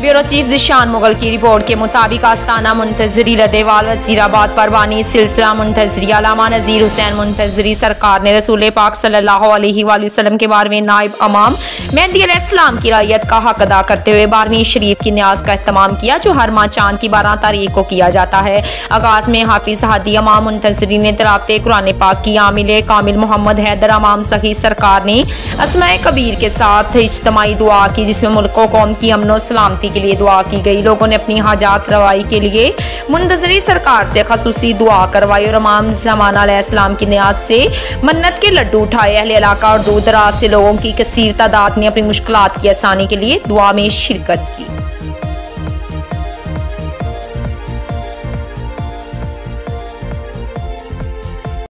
Bureau chief Zeeshan Mughal की report के मुताबिक आस्ताना मुंतजरी, लदेवाल, वजीराबाद, परवानी, सिलसिला मुंतजरी अलामा नज़ीर हुसैन मुंतजरी, सरकार ने रसूल पाक सल्लल्लाहु अलैहि वसल्लम के बारहवें नायब अमाम मेहदी इस्लाम की रायत का हक अदा करते हुए बारहवीं शरीफ की न्याज का अहतमाम किया, जो हर माह चाँद की बारह तारीख को किया जाता है। आगाज़ में हाफिज हादी अमाम मुंतजरी ने तराबते कुरान पाक की आमिल कामिल मोहम्मद हैदर अमाम सही सरकार ने असमाय कबीर के साथ इज्तमाही दुआ की, जिसमें मुल्क, कौम की अमनो सलामती के लिए दुआ की गई। लोगों ने अपनी हाजात रवाई के लिए मुंतजरी सरकार से खसूसी दुआ करवाई और अमाम जमान की न्याज से मन्नत के लड्डू उठाए। अहले इलाका और दूर दराज से लोगों की कसीर तादाद ने अपनी मुश्किल की आसानी के लिए दुआ में शिरकत की।